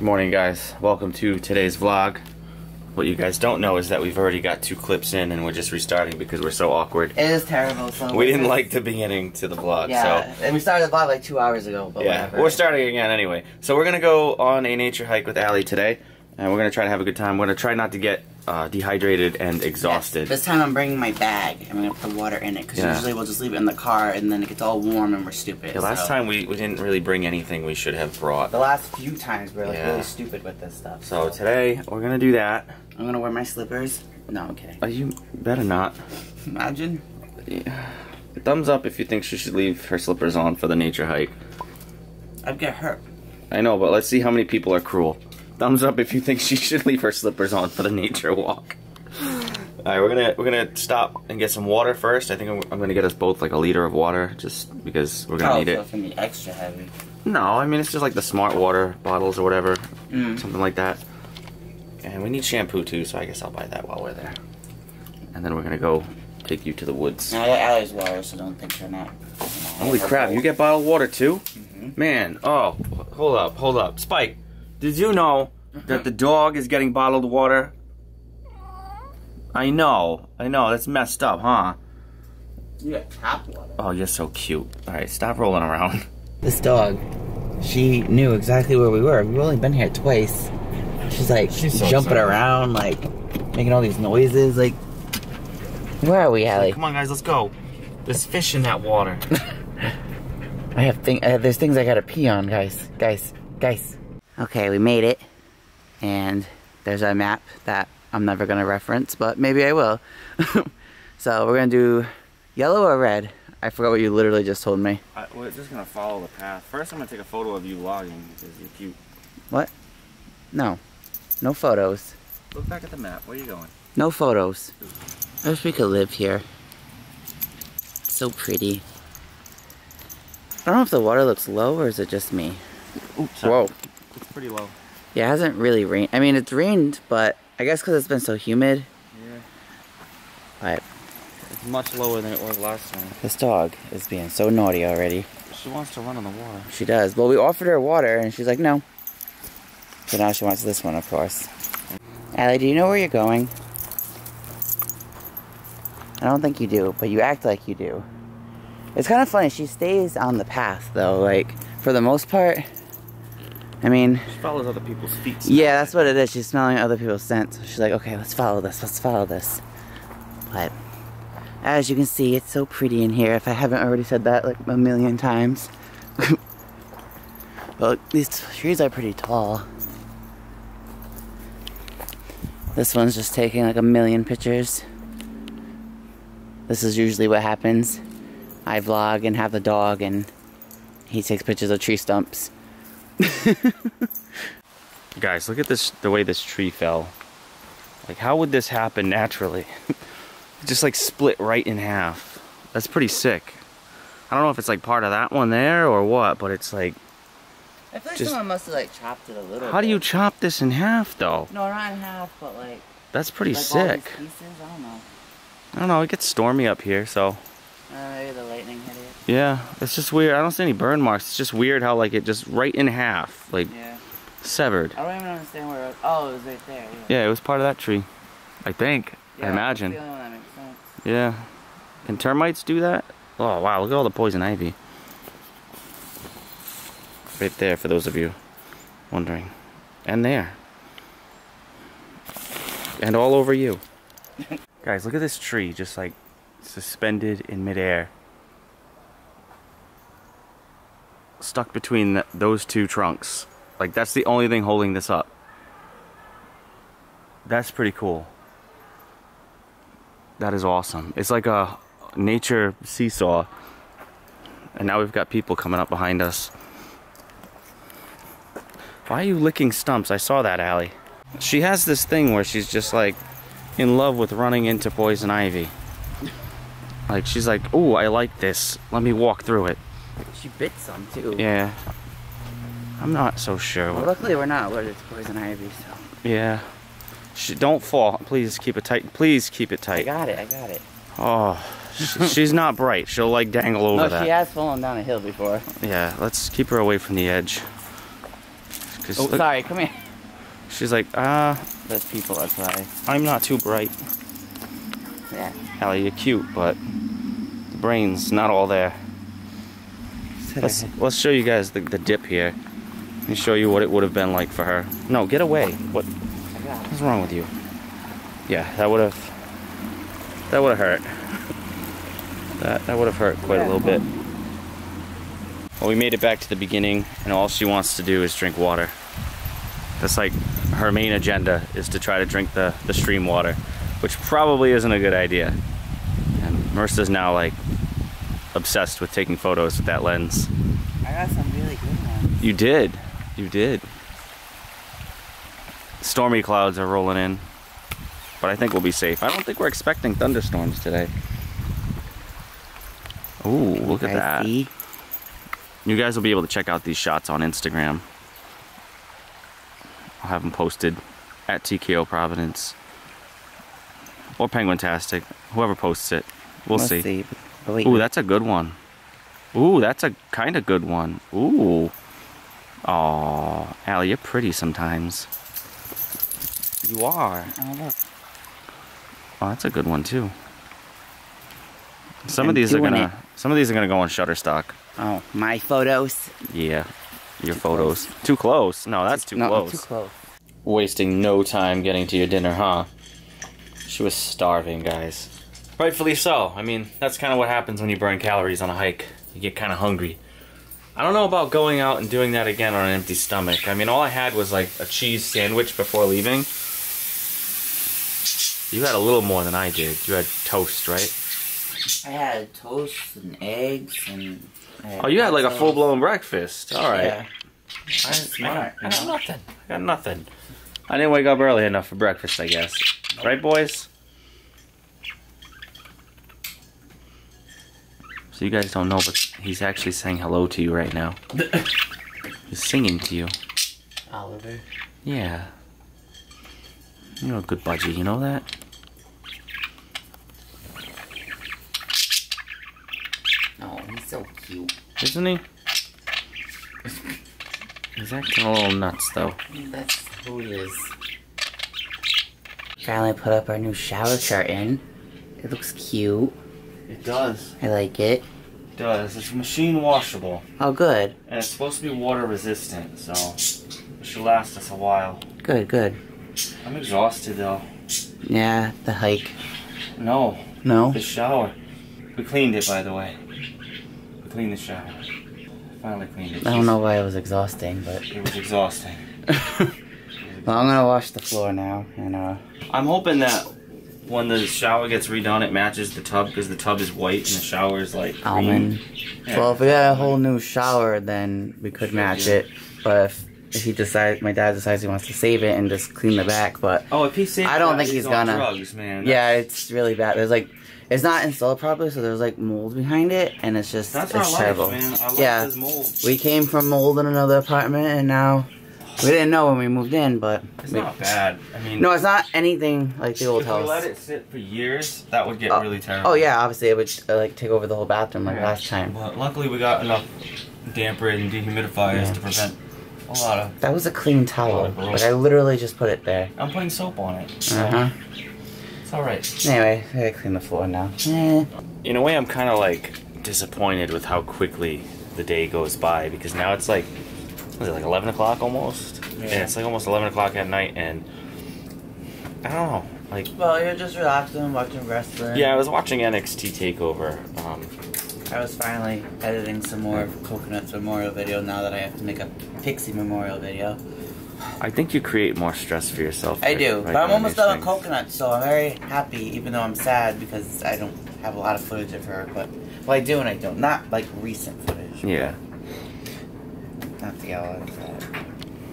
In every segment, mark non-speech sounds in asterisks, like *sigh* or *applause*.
Good morning guys, welcome to today's vlog. What you guys don't know is that we've already got two clips in and we're just restarting because we're so awkward. It is terrible. So We didn't like the beginning to the vlog, Yeah, so and we started the vlog like two hours ago. But yeah, whatever. we're starting again anyway. So we're gonna go on a nature hike with Allie today, and we're gonna try to have a good time. We're gonna try not to get uh, dehydrated and exhausted. This time I'm bringing my bag I'm gonna put water in it because Yeah. usually we'll just leave it in the car and then it gets all warm and we're stupid. The last so. time we, we didn't really bring anything we should have brought. The last few times we're like Yeah. really stupid with this stuff. So today we're gonna do that. I'm gonna wear my slippers. No, I'm kidding. Uh, you better not. Imagine. Thumbs up if you think she should leave her slippers on for the nature hike. I'd get hurt. I know, but let's see how many people are cruel. Thumbs up if you think she should leave her slippers on for the nature walk. All right, we're gonna we're gonna stop and get some water first. I think I'm, I'm gonna get us both like a liter of water, just because we're gonna oh, need so it. it's gonna be extra heavy. No, I mean it's just like the smart water bottles or whatever, Mm. something like that. And we need shampoo too, so I guess I'll buy that while we're there. And then we're gonna go take you to the woods. Got Allie's water, so don't think you're not. Holy crap, you get bottled water too? Mhm. Man, oh, hold up, hold up. Spike, did you know that the dog is getting bottled water? I know, I know, that's messed up, huh? You got tap water. Oh, you're so cute. Alright, stop rolling around. *laughs* This dog, she knew exactly where we were. We've only been here twice. She's like She's so jumping excited. around, like making all these noises. Like, where are we, Allie? Come on, guys, let's go. There's fish in that water. *laughs* I have thing. Uh, there's things I gotta pee on, guys. Guys, guys. Okay, we made it, and there's a map that I'm never gonna reference, but maybe I will. *laughs* so we're gonna do yellow or red. I forgot what you literally just told me. I, we're just gonna follow the path. First, I'm gonna take a photo of you logging because you're cute. What? No, no photos. Look back at the map. Where are you going? No photos. I wish we could live here. So pretty. I don't know if the water looks low or is it just me. Oops. Whoa. It's pretty low. Yeah, it hasn't really rained. I mean, it's rained, but I guess because it's been so humid. Yeah. But It's much lower than it was last time. this dog is being so naughty already. She wants to run on the water. She does. Well, we offered her water and she's like, no. So now she wants this one, of course. Allie, do you know where you're going? I don't think you do, but you act like you do. It's kind of funny. She stays on the path, though. Like, for the most part. I mean, She follows other people's feet. yeah, that's what it is. She's smelling other people's scents. She's like, okay, let's follow this. Let's follow this. But as you can see, it's so pretty in here. If I haven't already said that like a million times. *laughs* well, these trees are pretty tall. This one's just taking like a million pictures. This is usually what happens. I vlog and have the dog, and he takes pictures of tree stumps. *laughs* Guys, look at this, the way this tree fell. Like, how would this happen naturally? it *laughs* just like split right in half. That's pretty sick. I don't know if it's like part of that one there or what, but it's like, I feel like Just- someone must have like chopped it a little. how do you chop this in half though? No, not in half, but like. That's pretty like sick. pieces. I don't know. I don't know, it gets stormy up here, so Uh, maybe the lightning hit it. yeah, it's just weird. I don't see any burn marks. It's just weird how like it just right in half, like Yeah. severed. I don't even understand where. It was. Oh, it was right there. Yeah. Yeah, it was part of that tree. I think. Yeah, I imagine. That's the only one that makes sense. Yeah. Can termites do that? Oh wow, look at all the poison ivy. Right there for those of you wondering. And there. And all over you. *laughs* Guys, look at this tree just like suspended in midair. Stuck between th- those two trunks. Like that's the only thing holding this up. That's pretty cool. That is awesome. It's like a nature seesaw. And now we've got people coming up behind us. Why are you licking stumps? I saw that, Allie. She has this thing where she's just like in love with running into poison ivy. Like she's like, "Ooh, I like this. Let me walk through it." She bit some too. Yeah. I'm not so sure. Well, luckily we're not allergic to poison ivy, so. Yeah. Sh don't fall. Please keep it tight. Please keep it tight. I got it. I got it. Oh, sh- *laughs* she's not bright. She'll like dangle over no, that. she has fallen down a hill before. Yeah, let's keep her away from the edge. Oh, look- sorry, come here. she's like, ah, There's people outside. I'm not too bright. Yeah. Allie, you're cute, but the brain's not all there. Let's let's show you guys the, the dip here. Let me show you what it would have been like for her. No, get away. What what's wrong with you? Yeah, that would have that would have hurt. *laughs* That that would have hurt quite a little bit. Well, we made it back to the beginning, and all she wants to do is drink water. That's like her main agenda is to try to drink the, the stream water, which probably isn't a good idea. And Marissa's now like obsessed with taking photos with that lens. I got some really good ones. You did. You did. Stormy clouds are rolling in. But I think we'll be safe. I don't think we're expecting thunderstorms today. Ooh, look at I that. see. You guys will be able to check out these shots on Instagram. I'll have them posted at TKO Providence or Penguintastic, whoever posts it. We'll Let's see. Wait, Ooh, that's a good one. Ooh, that's a kind of good one. Ooh. Aw, Allie, you're pretty sometimes. You are. oh, look. Oh, that's a good one too. Some of I'm these are gonna. it. Some of these are gonna go on Shutterstock. Oh, my photos. Yeah, your Too photos. Too close. No, that's too no, close. too close. Wasting no time getting to your dinner, huh? She was starving, guys. Rightfully so. I mean, that's kind of what happens when you burn calories on a hike. You get kind of hungry. I don't know about going out and doing that again on an empty stomach. I mean, all I had was like a cheese sandwich before leaving. You had a little more than I did. You had toast, right? I had toast and eggs and. Oh, you had like a full blown breakfast. All right. Yeah. I'm smart, I got you know? nothing. I got nothing. I didn't wake up early enough for breakfast, I guess. Right, boys? So you guys don't know, but he's actually saying hello to you right now. *laughs* He's singing to you. Oliver. Yeah. You're a good budgie, you know that? Oh, he's so cute. Isn't he? *laughs* He's acting a little nuts, though. That's who he is. Finally put up our new shower curtain. It looks cute. It does. I like it. It does. It's machine washable. Oh, good. And it's supposed to be water resistant, so it should last us a while. Good, good. I'm exhausted though. Yeah, the hike. No, No? the shower. We cleaned it, by the way. We cleaned the shower. Finally cleaned it. I don't know why it was exhausting, but. It was exhausting. *laughs* Well, I'm gonna wash the floor now, and uh. I'm hoping that when the shower gets redone, it matches the tub because the tub is white and the shower is like green. Almond. Yeah. Well, if we got a whole new shower, then we could match it. But if, if he decides, my dad decides he wants to save it and just clean the back, but Oh, if he saves I don't that, think he's on gonna. Drugs, man. yeah, it's really bad. There's like, it's not installed properly, so there's like mold behind it, and it's just That's it's terrible. life, man. Our life Yeah. We came from mold in another apartment, and now we didn't know when we moved in, but It's we- not bad. I mean, no, it's not anything like the old house. if we let it sit for years, that would get Oh. really terrible. Oh yeah, obviously it would uh, like take over the whole bathroom like Yeah. last time. But luckily, we got enough damper and dehumidifiers Yeah. to prevent a lot of. That was a clean towel. Oh. Like I literally just put it there. I'm putting soap on it. So Uh huh. It's all right. Anyway, I gotta clean the floor now. Eh. In a way, I'm kind of like disappointed with how quickly the day goes by because now it's like, was it like 11 o'clock almost? Yeah. And it's like almost 11 o'clock at night, and I don't know. Like, Well, you're just relaxing, watching wrestling. yeah, I was watching NXT Takeover. Um, I was finally editing some more Coconuts Memorial video now that I have to make a Pixie Memorial video. I think you create more stress for yourself. I right- do, right but I'm almost done with things. Coconuts, so I'm very happy, even though I'm sad because I don't have a lot of footage of her. But well, I do and I don't. Not like recent footage. Yeah. Not the yellow.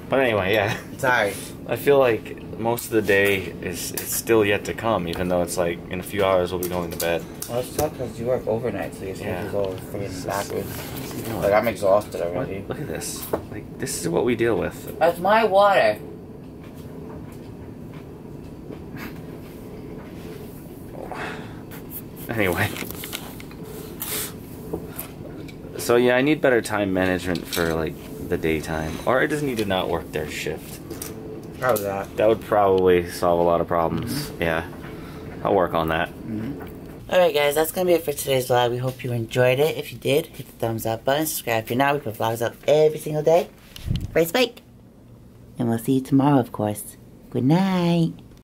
But anyway, yeah. Sorry. *laughs* I feel like most of the day is, still yet to come, even though it's like in a few hours we'll be going to bed. Well, it's tough because you work overnight, so your Yeah. schedule's all freaking backwards. Like I'm exhausted already. Look at this. Like this is what we deal with. That's my water. *sighs* Anyway. So yeah, I need better time management for like the daytime, or I just need to not work their shift. How's that? That would probably solve a lot of problems. Yeah, I'll work on that. Mm-hmm. Alright guys, that's gonna be it for today's vlog. We hope you enjoyed it. If you did, hit the thumbs up button, subscribe if you're not. We put vlogs up every single day. Right, Spike? And we'll see you tomorrow, of course. Good night.